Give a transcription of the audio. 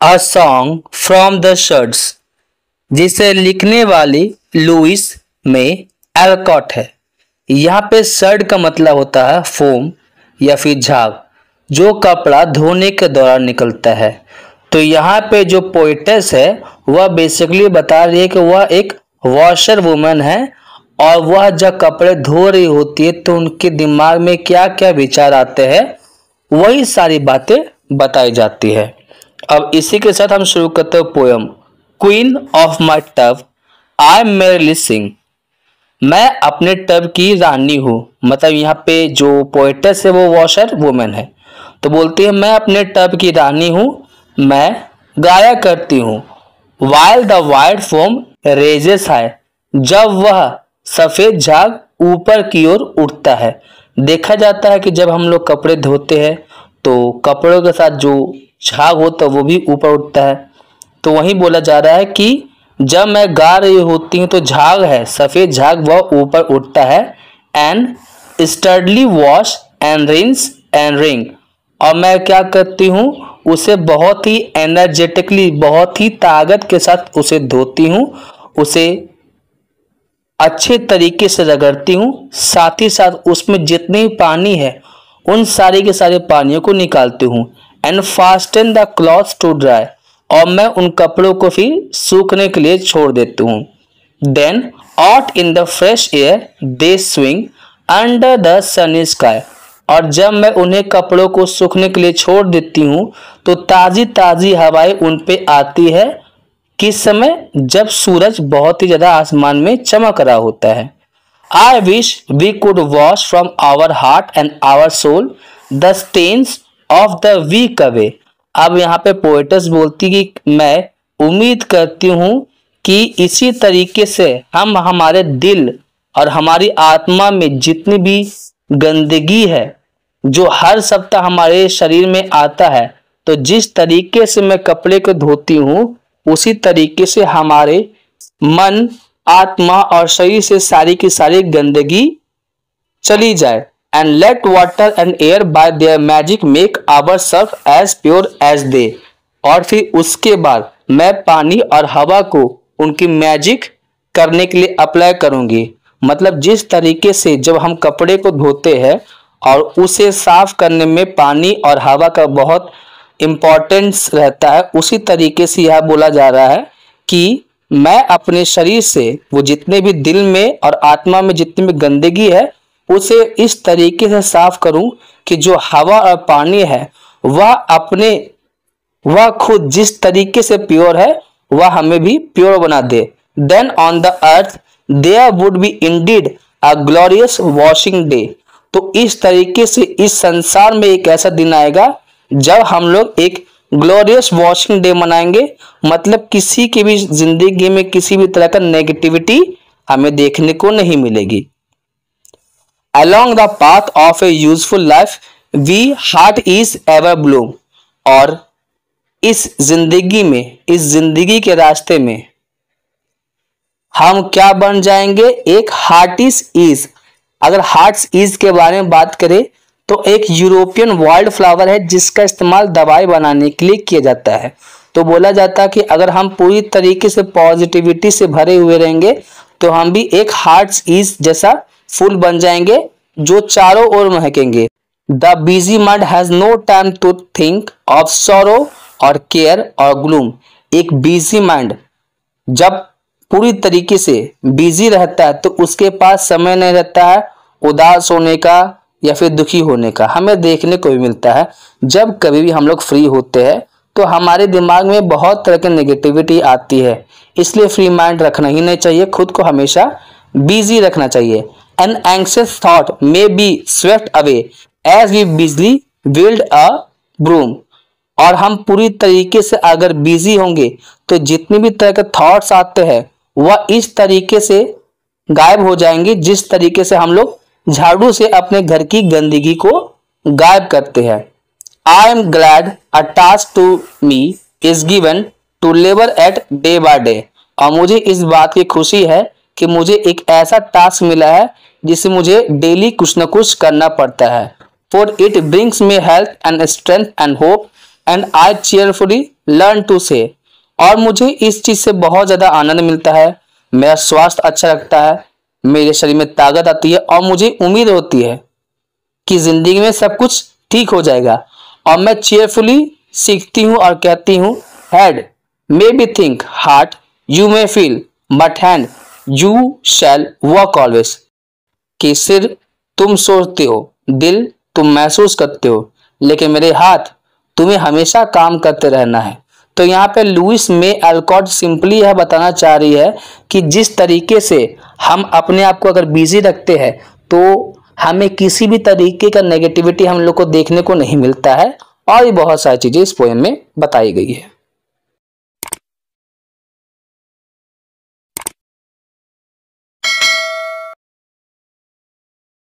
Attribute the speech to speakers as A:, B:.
A: A song from the shirts जिसे लिखने वाली लुइस में एलकॉट है। यहाँ पे शर्ट का मतलब होता है फोम या फिर झाग, जो कपड़ा धोने के दौरान निकलता है। तो यहाँ पे जो पोइटस है, वह बेसिकली बता रही है कि वह एक वॉशर वुमन है और वह जब कपड़े धो रही होती है तो उनके दिमाग में क्या क्या विचार आते हैं, वही सारी बातें बताई जाती है। अब इसी के साथ हम शुरू करते हैं poem. Queen of my tub I am merrily sing मैं अपने टब की रानी हूँ। मतलब यहाँ पे जो पोइटस है, वो वॉशर वुमेन है। तो बोलती है, मैं अपने टब की रानी हूँ। मैं गाया करती हूँ। While the white foam raises है जब वह सफ़ेद झाग ऊपर की ओर उठता है। देखा जाता है कि जब हम लोग कपड़े धोते हैं तो कपड़ों के साथ जो झाग हो तो वो भी ऊपर उठता है। तो वही बोला जा रहा है कि जब मैं गा रही होती हूँ तो झाग है, सफ़ेद झाग वह ऊपर उठता है and sturdily wash and rinse and wring और मैं क्या करती हूँ, उसे बहुत ही एनर्जेटिकली बहुत ही ताकत के साथ उसे धोती हूँ, उसे अच्छे तरीके से रगड़ती हूँ, साथ ही साथ उसमें जितने पानी है, उन सारे के सारे पानियों को निकालती हूँ। And fasten the cloth to dry और मैं उन कपड़ों को फिर सूखने के लिए छोड़ देती हूँ। Then out in the fresh air they swing under the sunny sky और जब मैं उन्हें कपड़ों को सूखने के लिए छोड़ देती हूँ तो ताज़ी ताज़ी हवाएँ उन पे आती है किस समय जब सूरज बहुत ही ज़्यादा आसमान में चमक रहा होता है। I wish we could wash from our heart and our soul the stains of the week away अब यहाँ पे पोएटस बोलती कि मैं उम्मीद करती हूँ कि इसी तरीके से हम हमारे दिल और हमारी आत्मा में जितनी भी गंदगी है, जो हर सप्ताह हमारे शरीर में आता है तो जिस तरीके से मैं कपड़े को धोती हूँ, उसी तरीके से हमारे मन, आत्मा और शरीर से सारी की सारी गंदगी चली जाए। And let water and air by their magic make ourselves as pure as they. और फिर उसके बाद मैं पानी और हवा को उनकी मैजिक करने के लिए अप्लाई करूँगी। मतलब जिस तरीके से जब हम कपड़े को धोते हैं और उसे साफ़ करने में पानी और हवा का बहुत इम्पोर्टेंस रहता है, उसी तरीके से यह बोला जा रहा है कि मैं अपने शरीर से, वो जितने भी दिल में और आत्मा में जितनी भी गंदगी है उसे इस तरीके से साफ़ करूँ कि जो हवा और पानी है, वह अपने, वह खुद जिस तरीके से प्योर है, वह हमें भी प्योर बना दे। Then on the earth there would be indeed a glorious washing day तो इस तरीके से इस संसार में एक ऐसा दिन आएगा, जब हम लोग एक ग्लोरियस वॉशिंग डे मनाएँगे। मतलब किसी की भी ज़िंदगी में किसी भी तरह का नेगेटिविटी हमें देखने को नहीं मिलेगी। Along the path of a useful life, we heart is ever bloom और इस ज़िंदगी में, इस ज़िंदगी के रास्ते में, हम क्या बन जाएँगे? एक हार्टिस इज़ अगर हार्ट्स इज़ के बारे में बात करें तो एक यूरोपियन वाइल्ड फ्लावर है, जिसका इस्तेमाल दवाई बनाने के लिए किया जाता है। तो बोला जाता है कि अगर हम पूरी तरीके से पॉजिटिविटी से भरे हुए रहेंगे तो हम भी एक हार्ट्स इज़ जैसा फूल बन जाएँगे, जो चारों ओर महकेंगे। The busy mind has no time to think of sorrow or care और ग्लूम एक बिज़ी माइंड जब पूरी तरीके से बिज़ी रहता है तो उसके पास समय नहीं रहता है, उदास होने का या फिर दुखी होने का। हमें देखने को भी मिलता है, जब कभी भी हम लोग फ्री होते हैं तो हमारे दिमाग में बहुत तरह की नेगेटिविटी आती है। इसलिए फ्री माइंड रखना ही नहीं चाहिए, खुद को हमेशा बिज़ी रखना चाहिए। An anxious thought may be swept away as we busily wield a broom. और हम पूरी तरीके से अगर बिज़ी होंगे तो जितनी भी तरह के थॉट्स आते हैं, वह इस तरीके से गायब हो जाएँगे, जिस तरीके से हम लोग झाड़ू से अपने घर की गंदगी को गायब करते हैं। I am glad a task to me is given to labour at day by day और मुझे इस बात की खुशी है कि मुझे एक ऐसा टास्क मिला है, जिसे मुझे डेली कुछ ना कुछ करना पड़ता है। For it brings me health and strength and hope and I cheerfully learn to say और मुझे इस चीज़ से बहुत ज़्यादा आनंद मिलता है। मेरा स्वास्थ्य अच्छा लगता है, मेरे शरीर में ताकत आती है, और मुझे उम्मीद होती है कि ज़िंदगी में सब कुछ ठीक हो जाएगा। और मैं चेयरफुली सीखती हूँ और कहती हूँ head may be think heart you may feel but hand you shall work always कि सिर तुम सोचते हो, दिल तुम महसूस करते हो, लेकिन मेरे हाथ तुम्हें हमेशा काम करते रहना है। तो यहाँ पे लुइस में एल्कॉट सिंपली यह बताना चाह रही है कि जिस तरीके से हम अपने आप को अगर बिज़ी रखते हैं तो हमें किसी भी तरीके का नेगेटिविटी हम लोग को देखने को नहीं मिलता है, और भी बहुत सारी चीज़ें इस पोएम में बताई गई है।